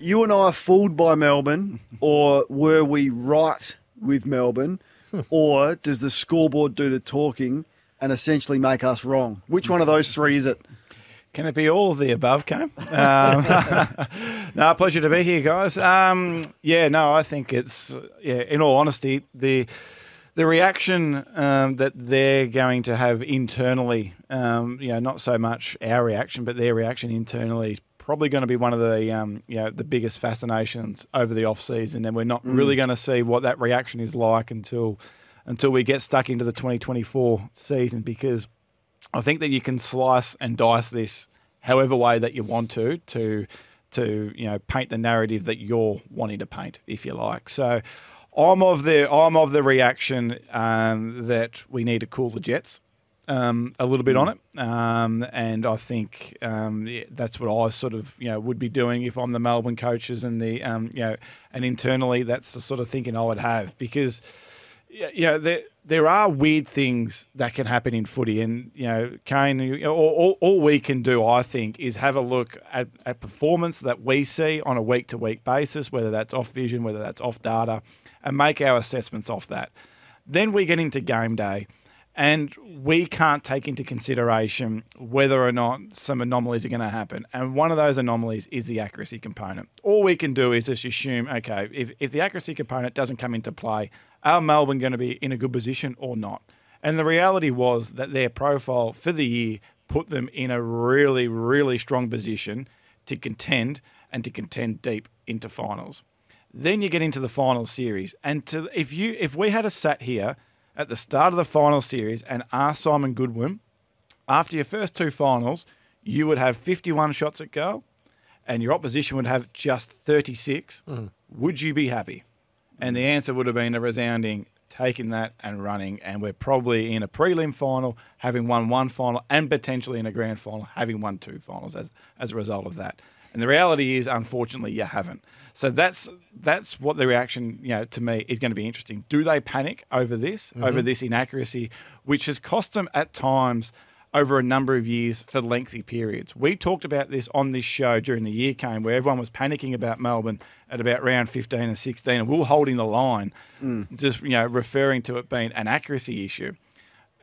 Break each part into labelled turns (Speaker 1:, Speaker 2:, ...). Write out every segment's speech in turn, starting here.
Speaker 1: you and I are fooled by Melbourne, or were we right with Melbourne, or does the scoreboard do the talking and essentially make us wrong? Which one of those three is it?
Speaker 2: Can it be all of the above, Cam? Um, no, pleasure to be here, guys. Um, yeah, no, I think it's yeah. In all honesty, the the reaction um, that they're going to have internally, um, you know, not so much our reaction, but their reaction internally is probably going to be one of the um, you know the biggest fascinations over the off season, and we're not
Speaker 1: Mm.
Speaker 2: really going to see what that reaction is like until until we get stuck into the 2024 season because I think that you can slice and dice this however way that you want to to to you know paint the narrative that you're wanting to paint, if you like. So I'm of the I'm of the reaction um, that we need to cool the Jets. Um, a little bit on it, um, and I think um, yeah, that's what I sort of you know would be doing if I'm the Melbourne coaches and the um, you know and internally that's the sort of thinking I would have. Because yeah, you know, there there are weird things that can happen in footy, and you know, Kane, you know, all, all, all we can do, I think, is have a look at, at performance that we see on a week to week basis, whether that's off vision, whether that's off data, and make our assessments off that. Then we get into game day, and we can't take into consideration whether or not some anomalies are going to happen. And one of those anomalies is the accuracy component. All we can do is just assume, okay, if, if the accuracy component doesn't come into play, are Melbourne going to be in a good position or not? And the reality was that their profile for the year put them in a really, really strong position to contend and to contend deep into finals. Then you get into the final series, and to if you if we had a sat here at the start of the final series and asked Simon Goodwin after your first two finals, you would have 51 shots at goal, and your opposition would have just 36. Mm. Would you be happy? And the answer would have been a resounding taking that and running. And we're probably in a prelim final, having won one final, and potentially in a grand final, having won two finals as, as a result of that. And the reality is, unfortunately, you haven't. So that's that's what the reaction, you know, to me is going to be interesting. Do they panic over this, mm-hmm. over this inaccuracy, which has cost them at times over a number of years for lengthy periods. We talked about this on this show during the year came where everyone was panicking about Melbourne at about round 15 and 16 and we were holding the line mm. just you know referring to it being an accuracy issue.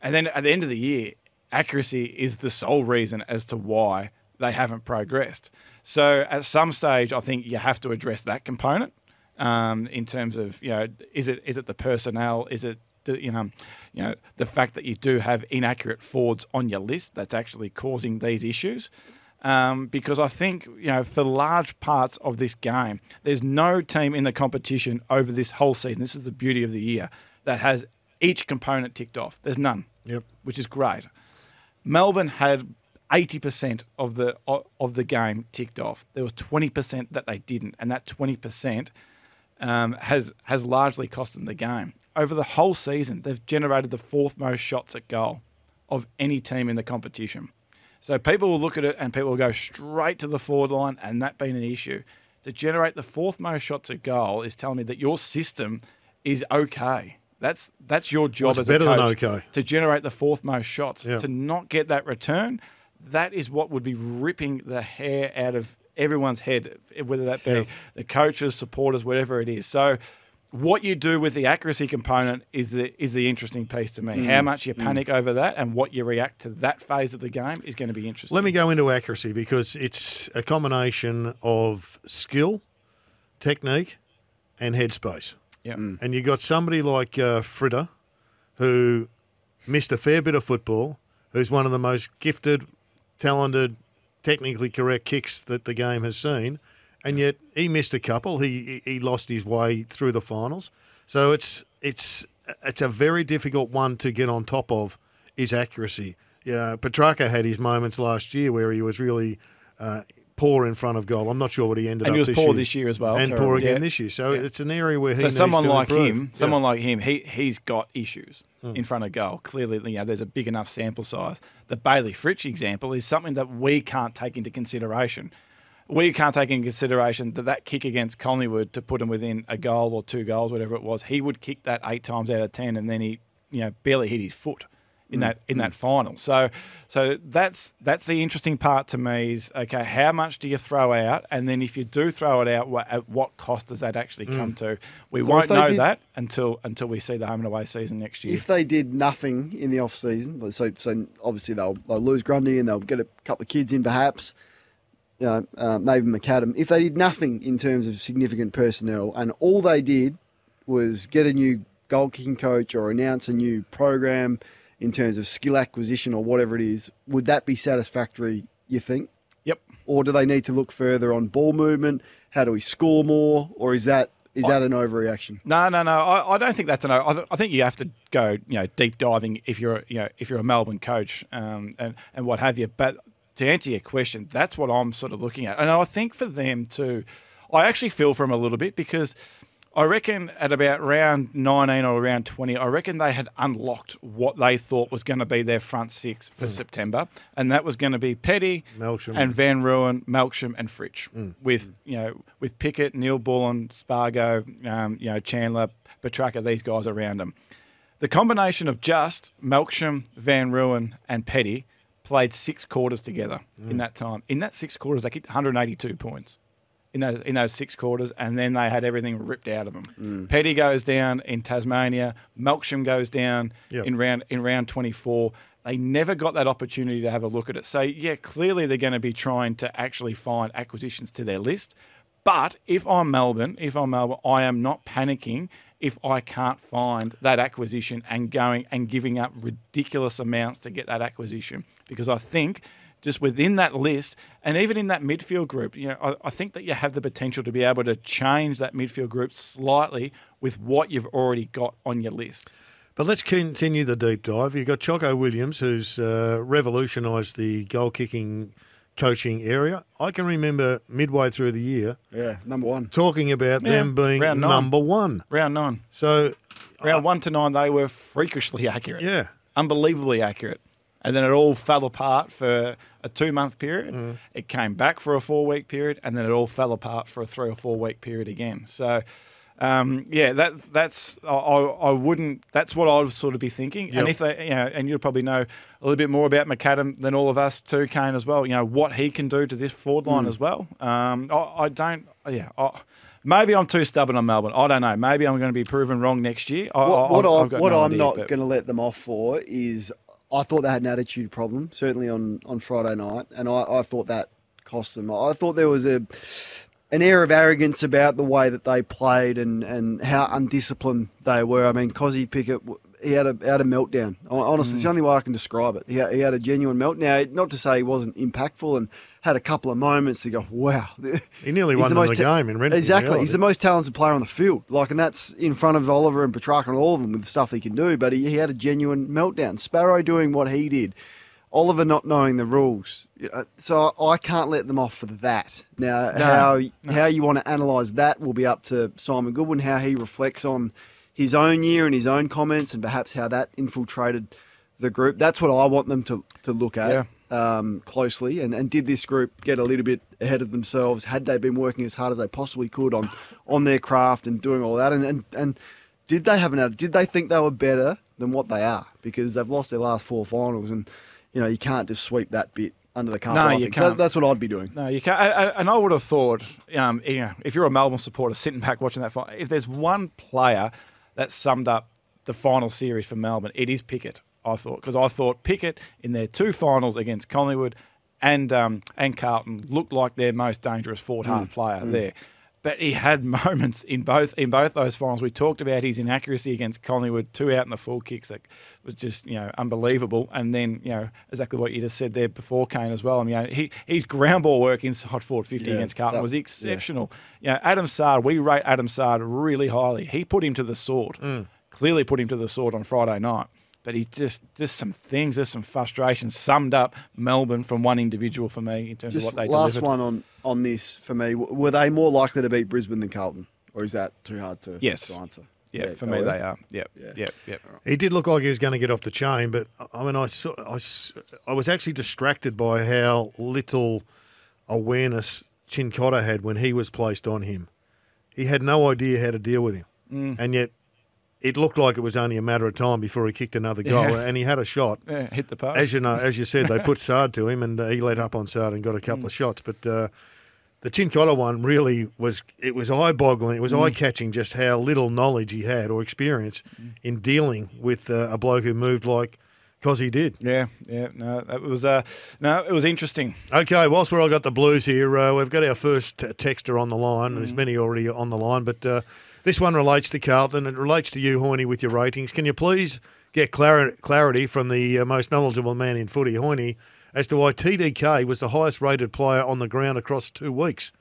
Speaker 2: And then at the end of the year, accuracy is the sole reason as to why they haven't progressed. So at some stage, I think you have to address that component um, in terms of you know is it is it the personnel is it the, you know you know the fact that you do have inaccurate forwards on your list that's actually causing these issues. Um, because I think you know for large parts of this game, there's no team in the competition over this whole season. This is the beauty of the year that has each component ticked off. There's none,
Speaker 3: Yep.
Speaker 2: which is great. Melbourne had 80% of the of the game ticked off. There was 20% that they didn't, and that 20% um, has has largely cost them the game. Over the whole season, they've generated the fourth most shots at goal of any team in the competition. So people will look at it and people will go straight to the forward line, and that being an issue. To generate the fourth most shots at goal is telling me that your system is okay. That's that's your job
Speaker 3: What's
Speaker 2: as
Speaker 3: better
Speaker 2: a
Speaker 3: than
Speaker 2: coach
Speaker 3: okay?
Speaker 2: to generate the fourth most shots.
Speaker 3: Yeah.
Speaker 2: To not get that return, that is what would be ripping the hair out of everyone's head, whether that be
Speaker 3: Yeah.
Speaker 2: the coaches, supporters, whatever it is. So, what you do with the accuracy component is the is the interesting piece to me.
Speaker 3: Mm.
Speaker 2: How much you panic over that and what you react to that phase of the game is going to be interesting.
Speaker 3: Let me go into accuracy because it's a combination of skill, technique, and headspace.
Speaker 2: Yeah.
Speaker 3: And you got somebody like uh, Fritter, who missed a fair bit of football, who's one of the most gifted, talented, technically correct kicks that the game has seen, and yet he missed a couple. He he lost his way through the finals. So it's it's it's a very difficult one to get on top of. Is accuracy. Yeah, Petracca had his moments last year where he was really. Uh, Poor in front of goal. I'm not sure what he ended
Speaker 2: And
Speaker 3: up
Speaker 2: he was
Speaker 3: this
Speaker 2: poor
Speaker 3: year.
Speaker 2: this year as well,
Speaker 3: and
Speaker 2: terrible.
Speaker 3: poor again
Speaker 2: Yeah.
Speaker 3: this year. So
Speaker 2: Yeah.
Speaker 3: it's an area where he
Speaker 2: so someone like
Speaker 3: improve.
Speaker 2: him,
Speaker 3: Yeah.
Speaker 2: someone like him, he he's got issues
Speaker 3: Hmm.
Speaker 2: in front of goal. Clearly, you know, there's a big enough sample size. The Bailey Fritsch example is something that we can't take into consideration. We can't take into consideration that that kick against Collingwood to put him within a goal or two goals, whatever it was, he would kick that eight times out of ten, and then he, you know, barely hit his foot. In that in that final. So so that's that's the interesting part to me is okay, how much do you throw out, and then if you do throw it out, what, at what cost does that actually come to? We
Speaker 1: So
Speaker 2: won't know
Speaker 1: did-
Speaker 2: that until until we see the home and away season next year.
Speaker 1: If they did nothing in the off season, so so obviously they'll they'll lose Grundy and they'll get a couple of kids in perhaps, you know, uh, maybe McAdam. If they did nothing in terms of significant personnel and all they did was get a new goal kicking coach or announce a new program in terms of skill acquisition or whatever it is, would that be satisfactory? You think?
Speaker 2: yep.
Speaker 1: Or do they need to look further on ball movement? How do we score more? Or is that is that an overreaction?
Speaker 2: No, no, no. I, I don't think that's an. I, th- I think you have to go, you know, deep diving if you're, you know, if you're a Melbourne coach, um, and and what have you. But to answer your question, that's what I'm sort of looking at, and I think for them too, I actually feel for them a little bit because I reckon at about round 19 or around 20, I reckon they had unlocked what they thought was going to be their front six for hmm. September, and that was going to be Petty,
Speaker 3: Melksham.
Speaker 2: and Van Rooyen, Melksham, and Fritsch, hmm. with you know with Pickett, Neal-Bullen, Spargo, um, you know Chandler, Petracca, these guys around them. The combination of just Melksham, Van Rooyen, and Petty played six quarters together hmm. in that time. In that six quarters, they kicked 182 points in those in those six quarters, and then they had everything ripped out of them. Mm. Petty goes down in Tasmania. Melksham goes down
Speaker 3: Yep.
Speaker 2: in round in round 24. They never got that opportunity to have a look at it. So yeah, clearly they're going to be trying to actually find acquisitions to their list. But if I'm Melbourne, if I'm Melbourne, I am not panicking if I can't find that acquisition and going and giving up ridiculous amounts to get that acquisition. Because I think just within that list and even in that midfield group, you know, I, I think that you have the potential to be able to change that midfield group slightly with what you've already got on your list.
Speaker 3: But let's continue the deep dive. You've got Choco Williams, who's uh, revolutionised the goal kicking coaching area. I can remember midway through the year
Speaker 1: Yeah, number one.
Speaker 3: talking about
Speaker 2: Yeah,
Speaker 3: them being
Speaker 2: round nine.
Speaker 3: number one.
Speaker 2: Round nine.
Speaker 3: So,
Speaker 2: Round one to nine, they were freakishly accurate.
Speaker 3: yeah.
Speaker 2: unbelievably accurate. And then it all fell apart for a two month period. It came back for a four week period, and then it all fell apart for a three or four week period again. So, um, yeah, that that's I, I wouldn't. That's what I would sort of be thinking. And if they, you know, and you'll probably know a little bit more about McAdam than all of us too, Kane as well. You know what he can do to this forward line as well. Um, I, I don't. Yeah. I, Maybe I'm too stubborn on Melbourne. I don't know. Maybe I'm going to be proven wrong next year. I,
Speaker 1: What, what,
Speaker 2: I,
Speaker 1: I,
Speaker 2: I've got
Speaker 1: what
Speaker 2: no
Speaker 1: I'm
Speaker 2: idea,
Speaker 1: not going to let them off for is I thought they had an attitude problem, certainly on, on Friday night, and I, I thought that cost them. I thought there was a an air of arrogance about the way that they played and, and how undisciplined they were. I mean, Kozzie Pickett, he had a had a meltdown. Hon- Honestly, it's the only way I can describe it. He had, he had a genuine meltdown. Now, not to say he wasn't impactful and had a couple of moments to go, wow.
Speaker 3: He nearly won
Speaker 1: the most
Speaker 3: the
Speaker 1: ta-
Speaker 3: game in Renton.
Speaker 1: Exactly.
Speaker 3: Yeah,
Speaker 1: He's the most talented player on the field. Like, and that's in front of Oliver and Petracca and all of them with the stuff he can do. But he, he had a genuine meltdown. Sparrow doing what he did. Oliver not knowing the rules. Uh, So I can't let them off for that. Now,
Speaker 2: No,
Speaker 1: how how you want to analyse that will be up to Simon Goodwin, how he reflects on his own year and his own comments and perhaps how that infiltrated the group. That's what I want them to, to look at um, closely. And, and did this group get a little bit ahead of themselves? Had they been working as hard as they possibly could on, on their craft and doing all that? And, and, and did they have an? Did they think they were better than what they are? Because they've lost their last four finals and, you know, you can't just sweep that bit under the carpet.
Speaker 2: No, you can't.
Speaker 1: that's what I'd be doing.
Speaker 2: No, you can't. And- And I would have thought, um, you know, if you're a Melbourne supporter sitting back watching that final, if there's one player that summed up the final series for Melbourne, it is Pickett. I thought because I thought Pickett in their two finals against Collingwood and um, and Carlton looked like their most dangerous forward half player there. But he had moments in both in both those finals. We talked about his inaccuracy against Collingwood, two out in the full kicks that was just you know unbelievable. And then you know exactly what you just said there before Kane as well. I mean, he his ground ball work inside forward fifty
Speaker 1: Yeah,
Speaker 2: against Carlton
Speaker 1: that-
Speaker 2: was
Speaker 1: yeah.
Speaker 2: exceptional. You know, Adam Saad, we rate Adam Saad really highly. He put him to the sword. Mm. Clearly put him to the sword on Friday night. But he just just some things, there's some frustrations summed up Melbourne from one individual for me in terms
Speaker 1: Just
Speaker 2: of what they
Speaker 1: last
Speaker 2: delivered.
Speaker 1: one on, on this for me. Were they more likely to beat Brisbane than Carlton? Or is that too hard to,
Speaker 2: Yes.
Speaker 1: to answer?
Speaker 2: Yeah, for me they are. Yep,
Speaker 1: Yeah.
Speaker 2: yep, yep.
Speaker 3: He did look like he was going to get off the chain, but I mean, I, saw, I, s- I was actually distracted by how little awareness Chincotta had when he was placed on him. He had no idea how to deal with him,
Speaker 2: Mm.
Speaker 3: and yet it looked like it was only a matter of time before he kicked another goal,
Speaker 2: Yeah.
Speaker 3: and he had a shot.
Speaker 2: Yeah, hit the post.
Speaker 3: As you know, as you said, they put Saad to him, and uh, he let up on Saad and got a couple of shots. But uh, the Chincotta one really was it was eye boggling. It was eye catching just how little knowledge he had or experience in dealing with uh, a bloke who moved like cause he did.
Speaker 2: yeah, yeah. No, that was uh, no, it was interesting.
Speaker 3: Okay, whilst we're all got the blues here, uh, we've got our first texter on the line. There's many already on the line, but uh, this one relates to Carlton. It relates to you, Hoyne, with your ratings. Can you please get clarity from the uh, most knowledgeable man in footy, Hoyne, as to why TDK was the highest rated player on the ground across two weeks?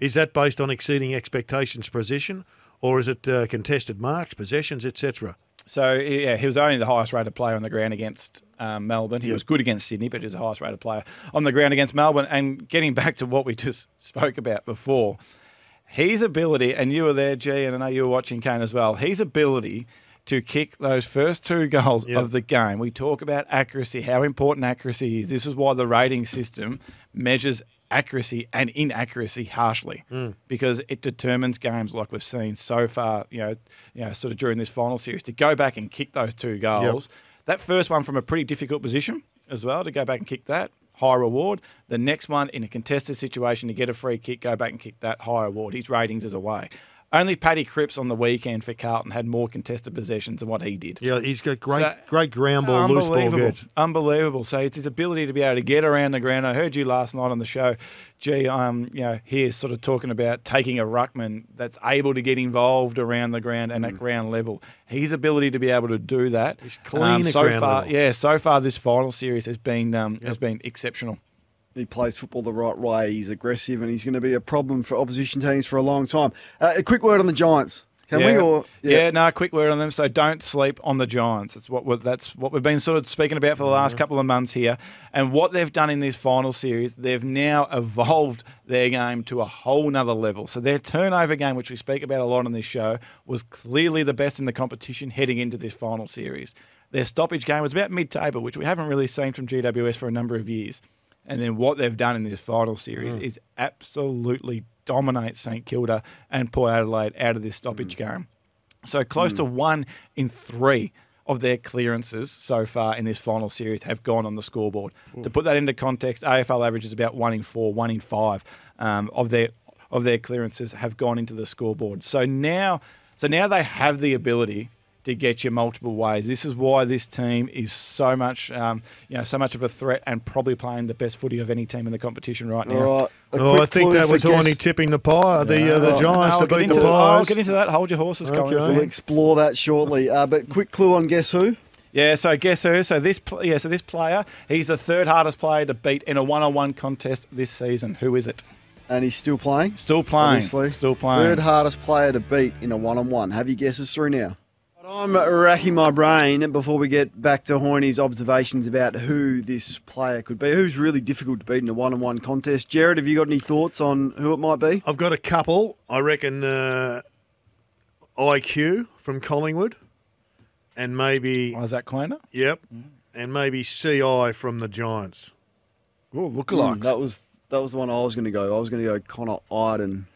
Speaker 3: Is that based on exceeding expectations position, or is it uh, contested marks, possessions, etc.?
Speaker 2: So yeah, he was only the highest rated player on the ground against um, Melbourne. He was good against Sydney, but he was the highest rated player on the ground against Melbourne. And getting back to what we just spoke about before, his ability, and you were there, G, and I know you were watching Kane as well. His ability to kick those first two goals
Speaker 3: Yeah.
Speaker 2: of the game. We talk about accuracy, how important accuracy is. This is why the rating system measures accuracy and inaccuracy harshly hmm. because it determines games like we've seen so far, you know, you know, sort of during this final series to go back and kick those two goals. That first one from a pretty difficult position as well to go back and kick that high reward. The next one in a contested situation to get a free kick, go back and kick that high reward. His ratings is away. Only Paddy Cripps on the weekend for Carlton had more contested possessions than what he did.
Speaker 3: Yeah, he's got great,
Speaker 2: So-
Speaker 3: great ground ball, loose ball
Speaker 2: Unbelievable.
Speaker 3: gets.
Speaker 2: Unbelievable. So it's his ability to be able to get around the ground. I heard you last night on the show, gee, um, you know, here sort of talking about taking a ruckman that's able to get involved around the ground and at ground level. His ability to be able to do that.
Speaker 3: He's clean
Speaker 2: um, so
Speaker 3: ground
Speaker 2: far,
Speaker 3: level.
Speaker 2: yeah, so far this final series has been um, has been exceptional.
Speaker 1: He plays football the right way. He's aggressive, and he's going to be a problem for opposition teams for a long time. Uh, a quick word on the Giants, can we?
Speaker 2: yeah.
Speaker 1: Or
Speaker 2: yeah. no, quick word on them. So don't sleep on the Giants. It's what we that's what we've been sort of speaking about for the last couple of months here. And what they've done in this final series, they've now evolved their game to a whole nother level. So their turnover game, which we speak about a lot on this show, was clearly the best in the competition heading into this final series. Their stoppage game was about mid-table, which we haven't really seen from GWS for a number of years. And then what they've done in this final series mm. is absolutely dominate St Kilda and Port Adelaide out of this stoppage mm. game. So close to mm. one in three of their clearances so far in this final series have gone on the scoreboard. To put that into context, AFL average is about one in four, one in five um, of their of their clearances have gone into the scoreboard. So now, so now they have the ability to get you multiple ways. This is why this team is so much, um, you know, so much of a threat and probably playing the best footy of any team in the competition right now.
Speaker 1: All right. a
Speaker 3: Oh, I think that was
Speaker 1: Hoyney
Speaker 3: tipping the pie, the uh, the Giants
Speaker 2: No,
Speaker 3: to
Speaker 2: I'll
Speaker 3: beat the
Speaker 2: into- I'll get into that. Hold your horses, Colin.
Speaker 1: We'll explore that shortly. Uh, but quick clue on guess who?
Speaker 2: Yeah, so guess who? So this, pl- yeah, so this player, he's the third hardest player to beat in a one-on-one contest this season. Who is it?
Speaker 1: And he's still playing.
Speaker 2: Still playing.
Speaker 1: Obviously.
Speaker 2: Still playing.
Speaker 1: Third hardest player to beat in a one-on-one. Have your guesses through now. I'm racking my brain before we get back to Hoyney's observations about who this player could be. Who's really difficult to beat in a one-on-one contest? Gerard, have you got any thoughts on who it might be?
Speaker 3: I've got a couple. I reckon uh, IQ from Collingwood, and maybe
Speaker 2: Isaac Quaynor.
Speaker 3: yep, and maybe CI from the Giants.
Speaker 2: Oh,
Speaker 1: Mm,
Speaker 2: lookalikes.
Speaker 1: that was that was the one I was going to go. I was going to go Connor Idun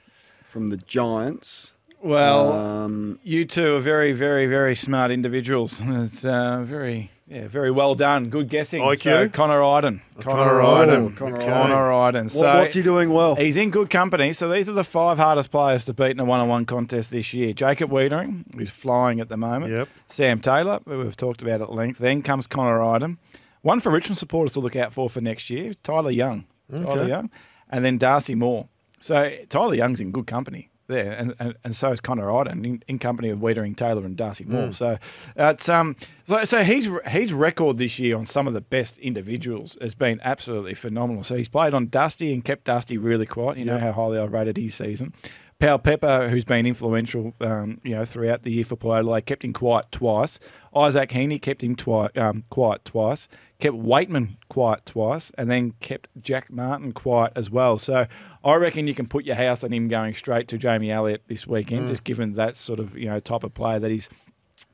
Speaker 1: from the Giants.
Speaker 2: Well,
Speaker 1: Um,
Speaker 2: you two are very, very, very smart individuals. It's uh, very, yeah, very well done. Good guessing.
Speaker 3: IQ?
Speaker 2: So, Connor Idun.
Speaker 3: Connor
Speaker 1: Idun.
Speaker 3: Idun.
Speaker 1: Connor
Speaker 3: Okay.
Speaker 2: Connor Idun.
Speaker 1: what-
Speaker 2: So
Speaker 1: what's he doing well?
Speaker 2: He's in good company. So these are the five hardest players to beat in a one-on-one contest this year. Jacob Weitering, who's flying at the moment.
Speaker 3: Yep.
Speaker 2: Sam Taylor, who we've talked about at length. Then comes Connor Idun. One for Richmond supporters to look out for for next year. Tyler Young. Tyler Young. And then Darcy Moore. So Tyler Young's in good company there, and, and, and so is Connor Idun in, in company of Weitering Taylor and Darcy Moore. So uh, it's um so, so his his record this year on some of the best individuals has been absolutely phenomenal. So he's played on Dusty and kept Dusty really quiet. You know how highly I rated his season. Powell-Pepper, who's been influential, um, you know, throughout the year for Port Adelaide, kept him quiet twice. Isaac Heaney kept him twi- um, quiet twice. Kept Waterman quiet twice, and then kept Jack Martin quiet as well. So I reckon you can put your house on him going straight to Jamie Elliott this weekend, just given that sort of you know type of player that he's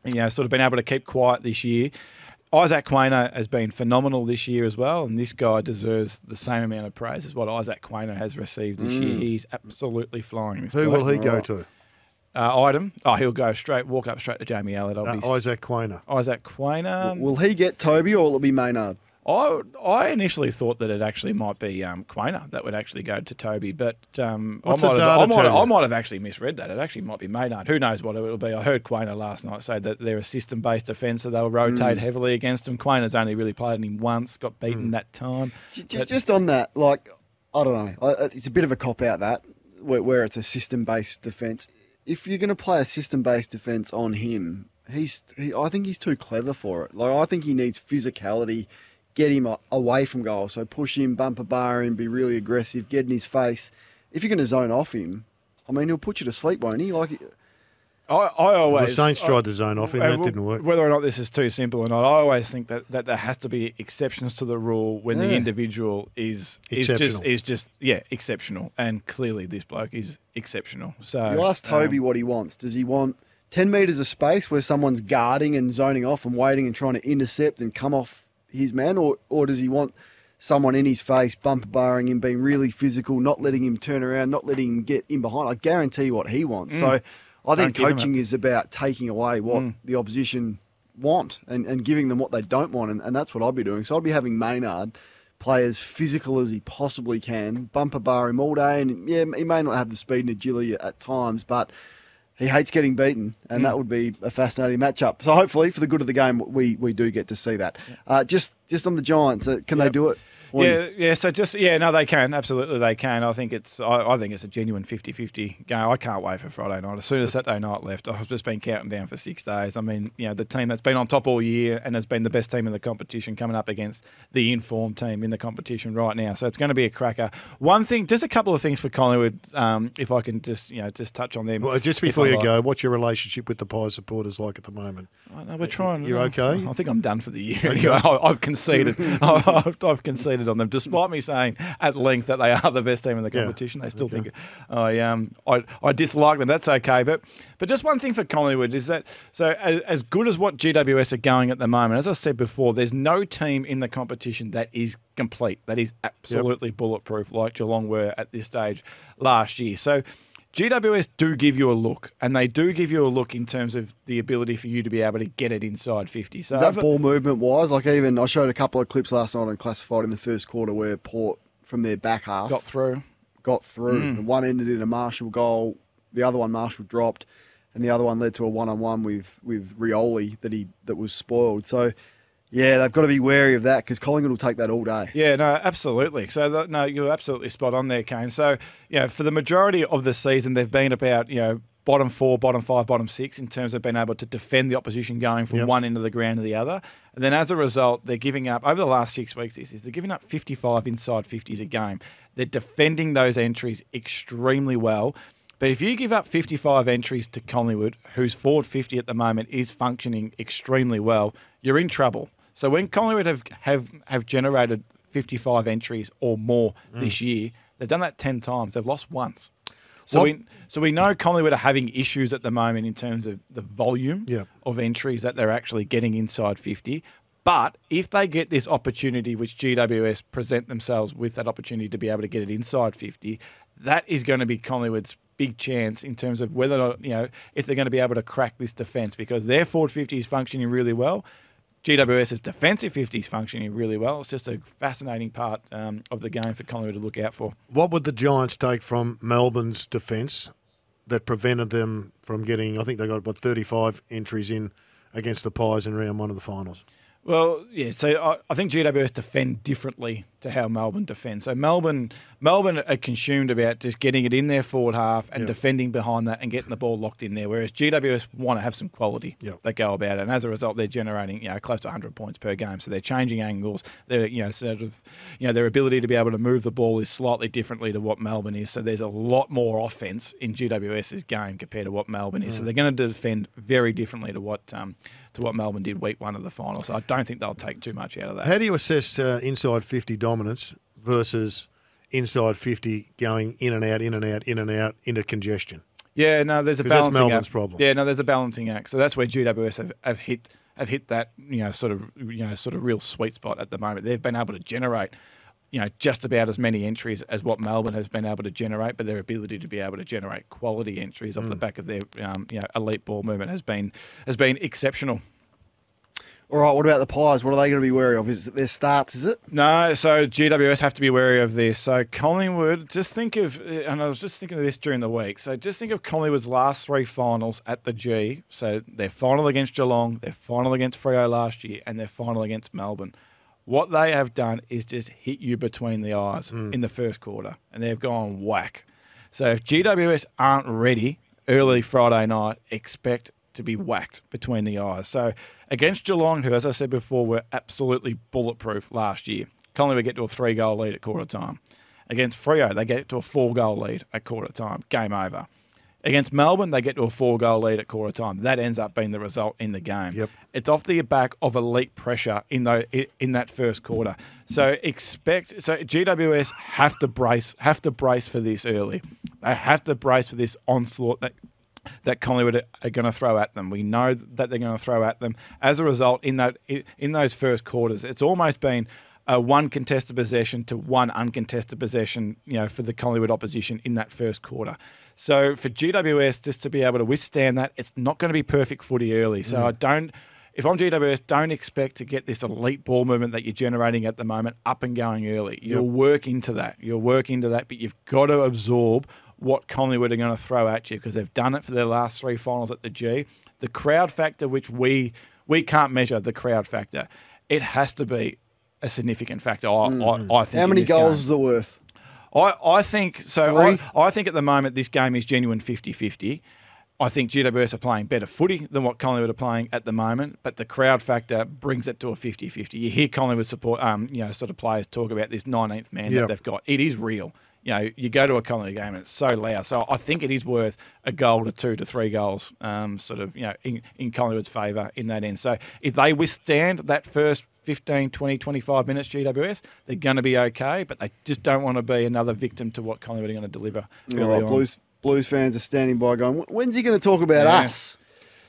Speaker 2: you know, sort of been able to keep quiet this year. Isaac Quaynor has been phenomenal this year as well, and this guy deserves the same amount of praise as what Isaac Quaynor has received this year. He's absolutely flying. This
Speaker 3: Who will he go
Speaker 1: Right.
Speaker 3: to?
Speaker 2: uh, item. Oh, he'll go straight, walk up straight to Jamie Elliott. I'll
Speaker 3: Uh, Isaac Quaynor.
Speaker 2: Isaac Quaynor.
Speaker 1: Will he get Toby or will it be Maynard?
Speaker 2: I I initially thought that it actually might be um, Quaynor that would actually go to Toby, but um, I, might have, I, might have. I might have actually misread that. It actually might be Maynard. Who knows what it will be? I heard Quaynor last night say that they're a system based defence, so they'll rotate heavily against him. Quaynor's only really played him once, got beaten that time.
Speaker 1: J- j-
Speaker 2: But-
Speaker 1: Just on that, like, I don't know. It's a bit of a cop out that where, where it's a system based defence. If you're going to play a system based defence on him, he's. He, I think he's too clever for it. Like, I think he needs physicality, get him away from goal. So push him, bumper bar him, be really aggressive, get in his face. If you're going to zone off him, I mean, he'll put you to sleep, won't he? Like,
Speaker 2: I, I always
Speaker 3: the Saints
Speaker 2: I-
Speaker 3: tried to zone off him. That didn't work.
Speaker 2: Whether or not this is too simple or not, I always think that, that there has to be exceptions to the rule when the individual is is just
Speaker 3: Exceptional.
Speaker 2: is just yeah exceptional, and clearly this bloke is exceptional. So
Speaker 1: You ask Toby
Speaker 2: um,
Speaker 1: what he wants. Does he want 10 metres of space where someone's guarding and zoning off and waiting and trying to intercept and come off his man? Or, or does he want someone in his face, bumper barring him, being really physical, not letting him turn around, not letting him get in behind? I guarantee you what he wants. So I think
Speaker 2: Mm. Don't give him
Speaker 1: coaching is about taking away what
Speaker 2: Mm.
Speaker 1: the opposition want and, and giving them what they don't want. And, and that's what I'd be doing. So I'd be having Maynard play as physical as he possibly can, bumper bar him all day. And yeah, he may not have the speed and agility at times, but he hates getting beaten, and
Speaker 2: Mm.
Speaker 1: that would be a fascinating matchup. So hopefully, for the good of the game, we, we do get to see that. Uh, just just on the Giants, uh, can they do it?
Speaker 2: Yeah, yeah. So just yeah, no, they can absolutely they can. I think it's I, I think it's a genuine 50-50 game. I can't wait for Friday night. As soon as Saturday night left, I've just been counting down for six days. I mean, you know, the team that's been on top all year and has been the best team in the competition coming up against the informed team in the competition right now. So it's going to be a cracker. One thing, just a couple of things for Collingwood, um, if I can just you know just touch on them.
Speaker 3: Well, just before you
Speaker 2: like.
Speaker 3: go, what's your relationship with the Pie supporters like at the moment?
Speaker 2: I know, we're trying.
Speaker 3: You're okay?
Speaker 2: I think I'm done for the year. Anyway, I- I've conceded. I've, I've conceded on them, despite me saying at length that they are the best team in the
Speaker 3: Yeah.
Speaker 2: competition. They still think I um I, I dislike them. That's okay, but but just one thing for Collingwood is that so as, as good as what GWS are going at the moment, as I said before, there's no team in the competition that is complete, that is absolutely bulletproof like Geelong were at this stage last year. So. GWS do give you a look, and they do give you a look in terms of the ability for you to be able to get it inside 50. So
Speaker 1: Is that ball movement wise? Like even I showed a couple of clips last night on classified in the first quarter where Port from their back half
Speaker 2: got through.
Speaker 1: got through.
Speaker 2: Mm.
Speaker 1: And one ended in a Marshall goal, the other one Marshall dropped, and the other one led to a one on one with with Rioli that he that was spoiled. So yeah, they've got to be wary of that because Collingwood will take that all day.
Speaker 2: Yeah, no, absolutely. So that, no, you're absolutely spot on there, Kane. So you know, for the majority of the season, they've been about you know bottom four, bottom five, bottom six in terms of being able to defend the opposition going from
Speaker 3: Yep.
Speaker 2: one end of the ground to the other. And then as a result, they're giving up over the last six weeks. This is they're giving up 55 inside 50s a game. They're defending those entries extremely well. But if you give up 55 entries to Collingwood, whose forward 50 at the moment is functioning extremely well, you're in trouble. So when Collingwood have have, have generated 55 entries or more mm. this year, they've done that 10 times. They've lost once. So
Speaker 3: What-
Speaker 2: we so we know Collingwood are having issues at the moment in terms of the volume
Speaker 3: Yeah.
Speaker 2: of entries that they're actually getting inside 50. But if they get this opportunity, which GWS present themselves with that opportunity to be able to get it inside 50, that is going to be Collingwood's big chance in terms of whether or not, you know, if they're going to be able to crack this defence because their forward 50 is functioning really well. GWS's defensive 50 is functioning really well. It's just a fascinating part um, of the game for Collingwood to look out for.
Speaker 3: What would the Giants take from Melbourne's defence that prevented them from getting? I think they got about 35 entries in against the Pies in round one of the finals.
Speaker 2: Well, yeah. So I, I think GWS defend differently to how Melbourne defend. So Melbourne, Melbourne are consumed about just getting it in their forward half and defending behind that and getting the ball locked in there. Whereas GWS want to have some quality
Speaker 3: Yep.
Speaker 2: that go about it, and as a result, they're generating you know close to 100 points per game. So they're changing angles. They're you know sort of you know their ability to be able to move the ball is slightly differently to what Melbourne is. So there's a lot more offense in GWS's game compared to what Melbourne is. So they're going to defend very differently to what um, to what Melbourne did week one of the final. So I don't think they'll take too much out of that.
Speaker 3: How do you assess uh, inside 50 dominance versus inside 50 going in and out, in and out, in and out into congestion?
Speaker 2: Yeah, no, there's a
Speaker 3: 'Cause that's Melbourne's
Speaker 2: act.
Speaker 3: problem.
Speaker 2: Yeah, no, there's a balancing act. So that's where GWS have, have hit have hit that you know sort of you know sort of real sweet spot at the moment. They've been able to generate you know, just about as many entries as what Melbourne has been able to generate, but their ability to be able to generate quality entries off the back of their, um, you know, elite ball movement has been has been exceptional.
Speaker 1: All right, what about the Pies? What are they going to be wary of? Is it their starts, is it?
Speaker 2: No, so GWS have to be wary of this. So Collingwood, just think of, and I was just thinking of this during the week. So just think of Collingwood's last three finals at the G. So their final against Geelong, their final against Freo last year, and their final against Melbourne. What they have done is just hit you between the eyes hmm. in the first quarter, and they've gone whack. So if GWS aren't ready early Friday night, expect to be whacked between the eyes. So against Geelong, who, as I said before, were absolutely bulletproof last year, Collingwood get to a three goal lead at quarter time. Against Freo, they get to a four goal lead at quarter time. Game over. Against Melbourne, they get to a four goal lead at quarter time. That ends up being the result in the game.
Speaker 3: Yep.
Speaker 2: It's off the back of elite pressure in the, in that first quarter. So expect so GWS have to brace have to brace for this early. They have to brace for this onslaught that that Collingwood are going to throw at them. We know that they're going to throw at them. As a result, in that in those first quarters, it's almost been a one contested possession to one uncontested possession, you know, for the Collingwood opposition in that first quarter. So for GWS just to be able to withstand that, it's not going to be perfect footy early. So mm. I don't. If I'm GWS, don't expect to get this elite ball movement that you're generating at the moment up and going early. You'll work into that. You'll work into that, but you've got to absorb what Collingwood are going to throw at you because they've done it for their last three finals at the G. The crowd factor, which we we can't measure, the crowd factor, it has to be a significant factor. I, I, I think.
Speaker 1: Mm. How many goals
Speaker 2: game.
Speaker 1: is it worth?
Speaker 2: I, I think so. I, I think at the moment this game is genuine 50 50. I think GWS are playing better footy than what Collingwood are playing at the moment, but the crowd factor brings it to a 50 50. You hear Collingwood support, um, you know, sort of players talk about this 19th man
Speaker 3: Yep.
Speaker 2: that they've got. It is real. You know, you go to a Collingwood game and it's so loud. So I think it is worth a goal to two to three goals, um, sort of, you know, in, in Collingwood's favour in that end. So if they withstand that first 15, 20, 25 minutes GWS, they're going to be okay, but they just don't want to be another victim to what Collingwood are going to deliver
Speaker 1: right. Blues Blues fans are standing by, going, "When's he going to talk about
Speaker 2: Yeah.
Speaker 1: us?"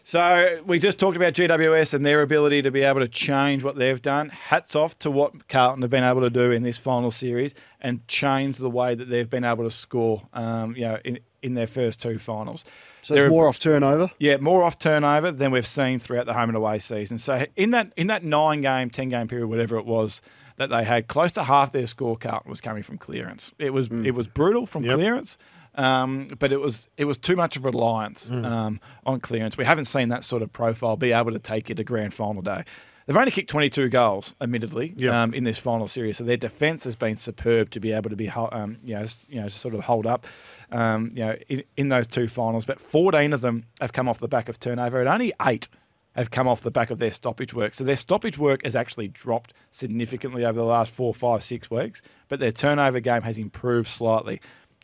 Speaker 2: So we just talked about GWS and their ability to be able to change what they've done. Hats off to what Carlton have been able to do in this final series and change the way that they've been able to score. Um, you know, in, in their first two finals.
Speaker 1: So it's
Speaker 2: They're-
Speaker 1: more off turnover.
Speaker 2: Yeah, more off turnover than we've seen throughout the home and away season. So in that in that nine game, ten game period, whatever it was that they had, close to half their score Carlton was coming from clearance. It was it was brutal from
Speaker 3: Yep.
Speaker 2: clearance, um, but it was it was too much of reliance um, on clearance. We haven't seen that sort of profile be able to take you to grand final day. They've only kicked 22 goals, admittedly,
Speaker 3: Yep.
Speaker 2: um, in this final series. So their defence has been superb to be able to be, um, you know, you know, sort of hold up, um, you know, in, in those two finals. But 14 of them have come off the back of turnover, and only eight have come off the back of their stoppage work. So their stoppage work has actually dropped significantly over the last four, five, six weeks, but their turnover game has improved slightly.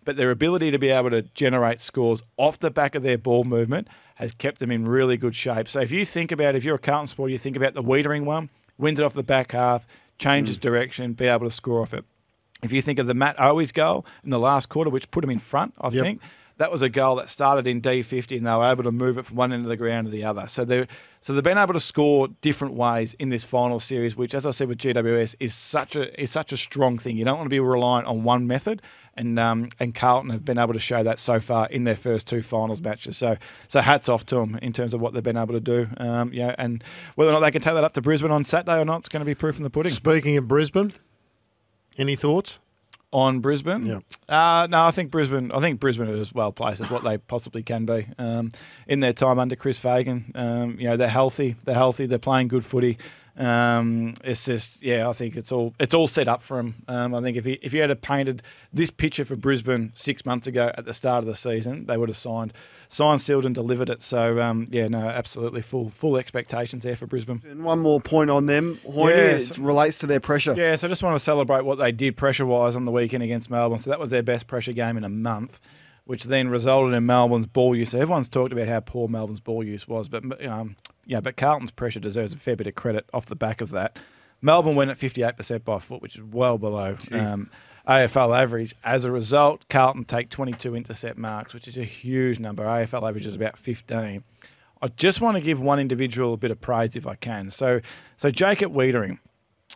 Speaker 2: But their ability to be able to generate scores off the back of their ball movement has kept them in really good shape. So if you think about, if you're a Carlton supporter, you think about the Weitering one, wins it off the back half, changes mm. direction, be able to score off it. If you think of the Matt Owies goal in the last quarter, which put him in front, I
Speaker 3: Yep.
Speaker 2: think that was a goal that started in D50 and they were able to move it from one end of the ground to the other. So they so they've been able to score different ways in this final series, which, as I said with GWS, is such a is such a strong thing. You don't want to be reliant on one method, and um, and Carlton have been able to show that so far in their first two finals matches. So so hats off to them in terms of what they've been able to do. Um, yeah, and whether or not they can take that up to Brisbane on Saturday or not, it's going to be proof in the pudding.
Speaker 3: Speaking of Brisbane, any thoughts?
Speaker 2: On Brisbane.
Speaker 3: Yeah.
Speaker 2: Uh, no, I think Brisbane. I think Brisbane are as well placed as what they possibly can be um, in their time under Chris Fagan. Um, you know, they're healthy. They're healthy. They're playing good footy. Um, it's just, yeah, I think it's all it's all set up for him. Um, I think if he if you had painted this picture for Brisbane six months ago at the start of the season, they would have signed, signed, sealed, and delivered it. So um, yeah, no, absolutely full full expectations there for Brisbane.
Speaker 1: And one more point on them, Hoyne,
Speaker 2: Yes.
Speaker 1: it relates to their pressure.
Speaker 2: Yeah, so I just want to celebrate what they did pressure wise on the weekend against Melbourne. So that was their best pressure game in a month, which then resulted in Melbourne's ball use. So everyone's talked about how poor Melbourne's ball use was, but um, yeah, but Carlton's pressure deserves a fair bit of credit off the back of that. Melbourne went at 58% by foot, which is well below um, AFL average. As a result, Carlton take 22 intercept marks, which is a huge number. AFL average is about 15. I just want to give one individual a bit of praise if I can. So, so Jacob Weitering,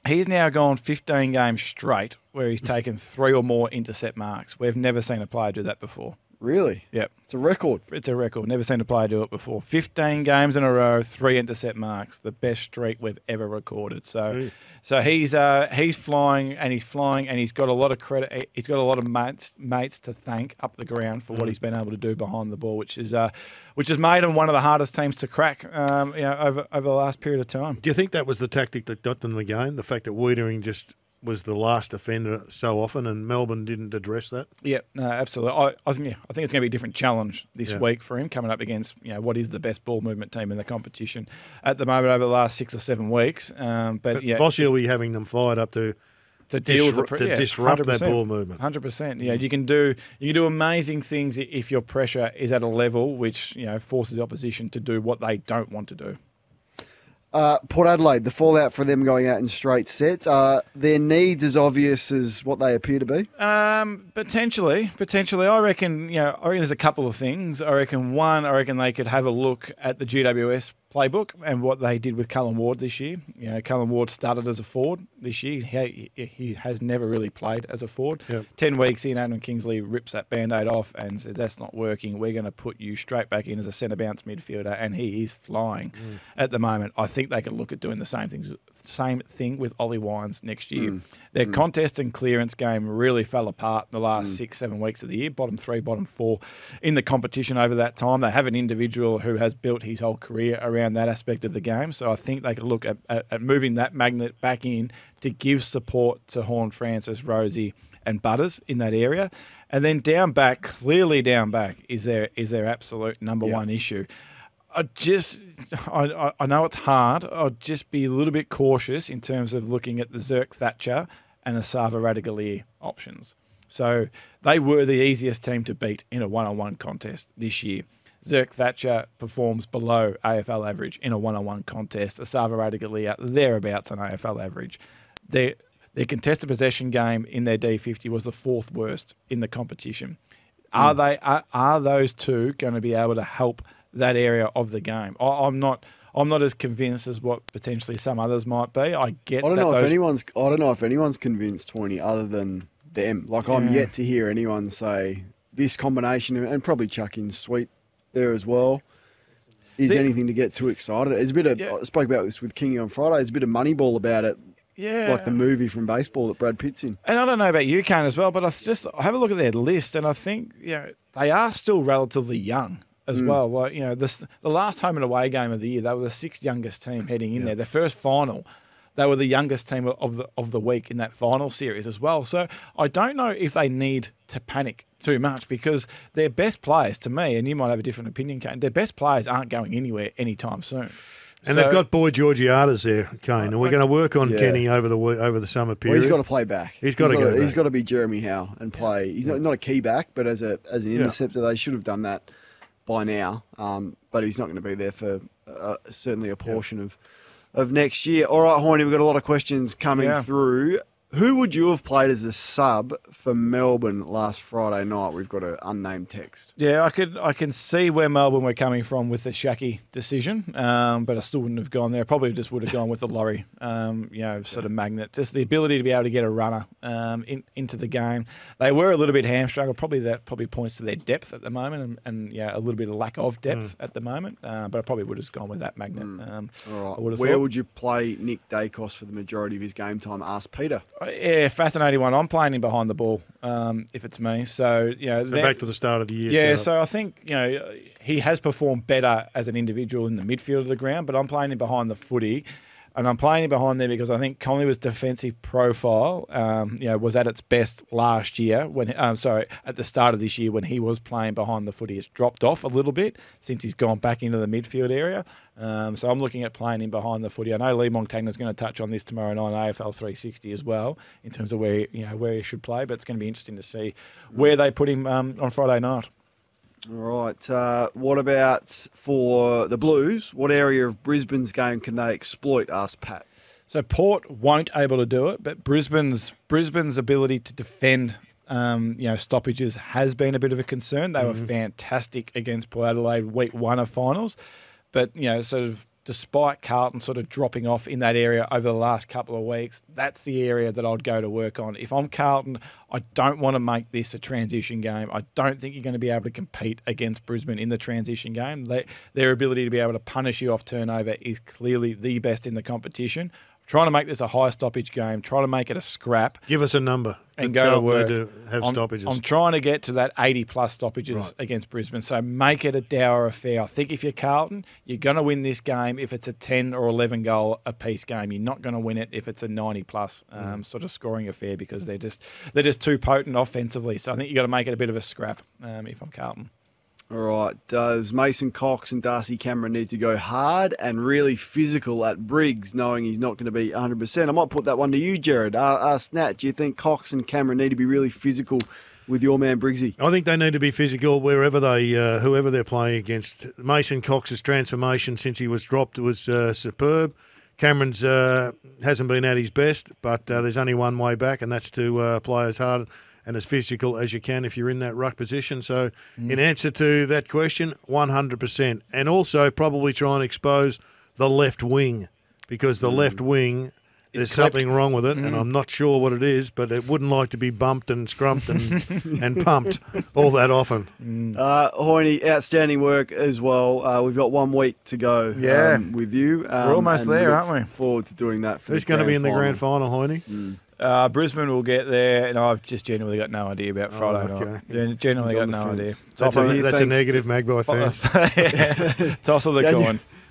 Speaker 2: He's now gone 15 games straight where he's taken three or more intercept marks. We've never seen a player do that before.
Speaker 1: Really?
Speaker 2: Yep.
Speaker 1: It's a record.
Speaker 2: It's a record. Never seen a player do it before. 15 games in a row, three intercept marks, the best streak we've ever recorded. So, so he's uh, he's flying and he's flying and he's got a lot of credit. He's got a lot of mates mates to thank up the ground for what he's been able to do behind the ball, which is uh, which has made him one of the hardest teams to crack. Um, you know, over over the last period of time.
Speaker 3: Do you think that was the tactic that got them the game? The fact that Weitering just was the last offender so often, and Melbourne didn't address that.
Speaker 2: Yeah, no, absolutely. I, I think yeah, I think it's going to be a different challenge this
Speaker 3: Yeah.
Speaker 2: week for him coming up against you know what is the best ball movement team in the competition at the moment over the last six or seven weeks. Um, but,
Speaker 3: But
Speaker 2: yeah,
Speaker 3: Vossi will be having them fired up to
Speaker 2: to deal the pre-
Speaker 3: to
Speaker 2: yeah,
Speaker 3: disrupt that ball movement.
Speaker 2: Hundred percent. Yeah, you can do you can do amazing things if your pressure is at a level which you know forces the opposition to do what they don't want to do.
Speaker 1: Uh, Port Adelaide, the fallout for them going out in straight sets. Are their needs as obvious as what they appear to be?
Speaker 2: Um, potentially, potentially. I reckon. You know, I reckon there's a couple of things. I reckon one. I reckon they could have a look at the GWS playbook and what they did with Callan Ward this year. You know, Callan Ward started as a forward this year. He, he has never really played as a forward.
Speaker 3: Yep.
Speaker 2: Ten weeks in, Adam Kingsley rips that band-aid off and says, "That's not working. We're going to put you straight back in as a centre bounce midfielder," and he is flying mm. at the moment. I think they can look at doing the same things, same thing with Ollie Wines next year. Mm. Their mm. contest and clearance game really fell apart in the last mm. six, seven weeks of the year. Bottom three, bottom four in the competition over that time. They have an individual who has built his whole career around that aspect of the game. So I think they could look at, at, at moving that magnet back in to give support to Horn, Francis, Rozee, and Butters in that area. And then down back, clearly down back, is their is their absolute number one issue. I just, I, I- know it's hard. I'll just be a little bit cautious in terms of looking at the Zerk-Thatcher and the Sava Ratugolea options. So they were the easiest team to beat in a one-on-one contest this year. Zerk-Thatcher performs below AFL average in a one-on-one contest. Esava Ratugolea thereabouts on AFL average. Their their contested possession game in their D50 was the fourth worst in the competition. Are hmm. they are, are those two going to be able to help that area of the game? I, I'm not. I'm not as convinced as what potentially some others might be. I get
Speaker 1: I don't
Speaker 2: that
Speaker 1: know
Speaker 2: those
Speaker 1: if anyone's. I don't know if anyone's convinced twenty other than them. Like I'm yet to hear anyone say this combination, and probably chuck in sweet there as well. Is
Speaker 2: The-
Speaker 1: anything to get too excited? There's a bit of.
Speaker 2: Yeah.
Speaker 1: I spoke about this with Kingy on Friday. There's a bit of Moneyball about it,
Speaker 2: yeah,
Speaker 1: like the movie from baseball that Brad Pitt's in.
Speaker 2: And I don't know about you, Kane, as well, but I just I have a look at their list, and I think you know they are still relatively young as mm. well. Like you know, this the last home and away game of the year, they were the sixth youngest team heading in there. The first final, they were the youngest team of the of the week in that final series as well. So I don't know if they need to panic too much because their best players, to me, and you might have a different opinion, Kane. Their best players aren't going anywhere anytime soon.
Speaker 3: And
Speaker 2: So-
Speaker 3: they've got Boy Georgiades there, Kane, and we're going to work on
Speaker 1: Yeah.
Speaker 3: Kenny over the over the summer
Speaker 1: Well,
Speaker 3: period.
Speaker 1: he's got to play back.
Speaker 3: He's gotta go
Speaker 1: He's
Speaker 3: back.
Speaker 1: got to be Jeremy Howe and play. He's not, not a key back, but as a as an
Speaker 3: Yeah.
Speaker 1: interceptor, they should have done that by now. Um, but he's not going to be there for uh, certainly a portion of of next year. All right, Hoyney, we've got a lot of questions coming
Speaker 2: Yeah.
Speaker 1: through. Who would you have played as a sub for Melbourne last Friday night? We've got an unnamed text.
Speaker 2: Yeah, I could I can see where Melbourne were coming from with the Shaki decision, um, but I still wouldn't have gone there. Probably just would have gone with the lorry, um, you know, sort of magnet. Just the ability to be able to get a runner um, in, into the game. They were a little bit hamstrung. Probably that probably points to their depth at the moment, and, and yeah, a little bit of lack of depth at the moment. Uh, but I probably would have gone with that magnet. Um,
Speaker 1: All right.
Speaker 2: I would have
Speaker 1: Where
Speaker 2: thought.
Speaker 1: would you play Nick Daicos for the majority of his game time? Asked Peter.
Speaker 2: Yeah, fascinating one. I'm playing him behind the ball um, if it's me. So you know,
Speaker 3: so
Speaker 2: that-
Speaker 3: back to the start of the year.
Speaker 2: Yeah,
Speaker 3: setup.
Speaker 2: so I think you know he has performed better as an individual in the midfield of the ground, but I'm playing him behind the footy, and I'm playing him behind there because I think Collingwood's defensive profile, um, you know, was at its best last year when, um, sorry, at the start of this year when he was playing behind the footy. It's dropped off a little bit since he's gone back into the midfield area. Um, so I'm looking at playing him behind the footy. I know Leigh Montagna's going to touch on this tomorrow night on AFL 360 as well in terms of where you know where he should play, but it's going to be interesting to see where they put him um, on Friday night.
Speaker 1: All right. Uh, what about for the Blues? What area of Brisbane's game can they exploit? Asked Pat.
Speaker 2: So Port won't able to do it, but Brisbane's Brisbane's ability to defend, um, you know, stoppages has been a bit of a concern. They were fantastic against Port Adelaide week one of finals, but you know, sort of despite Carlton sort of dropping off in that area over the last couple of weeks, that's the area that I'd go to work on. If I'm Carlton, I don't want to make this a transition game. I don't think you're going to be able to compete against Brisbane in the transition game. Their ability to be able to punish you off turnover is clearly the best in the competition trying to make this a high stoppage game, trying to make it a scrap.
Speaker 3: Give us a number
Speaker 2: and go to work.
Speaker 3: To have
Speaker 2: I'm,
Speaker 3: stoppages.
Speaker 2: I'm trying to get to that 80 plus stoppages right. against Brisbane. So make it a dour affair. I think if you're Carlton, you're going to win this game if it's a 10 or 11 goal a piece game. You're not going to win it if it's a 90 plus um, mm. sort of scoring affair because they're just they're just too potent offensively. So I think you've got to make it a bit of a scrap um, if I'm Carlton.
Speaker 1: All right. Does Mason Cox and Darcy Cameron need to go hard and really physical at Briggs, knowing he's not going to be 100%? I might put that one to you, Gerard. Uh, uh, Snat, do you think Cox and Cameron need to be really physical with your man Briggsy?
Speaker 3: I think they need to be physical wherever they, uh, whoever they're playing against. Mason Cox's transformation since he was dropped was uh, superb. Cameron's uh, hasn't been at his best, but uh, there's only one way back, and that's to play as hard and as physical as you can if you're in that ruck position. So, mm. in answer to that question, 100%. And also probably try and expose the left wing because the mm. left wing. There's something wrong with it, mm. and I'm not sure what it is, but it wouldn't like to be bumped and scrumped and, and pumped all that often.
Speaker 1: Mm. Uh, Hoyne, outstanding work as well. Uh, we've got one week to go yeah. Um, with you.
Speaker 2: Um, We're almost there, aren't we?
Speaker 1: Forward to doing that.
Speaker 3: Who's going to be in the grand final, Hoyne?
Speaker 2: Uh, Brisbane will get there, and I've just genuinely got no idea about Friday oh, okay. night. Genuinely got no fence. idea.
Speaker 3: That's, a, that's a, negative Magpie fan.
Speaker 2: Toss of the coin.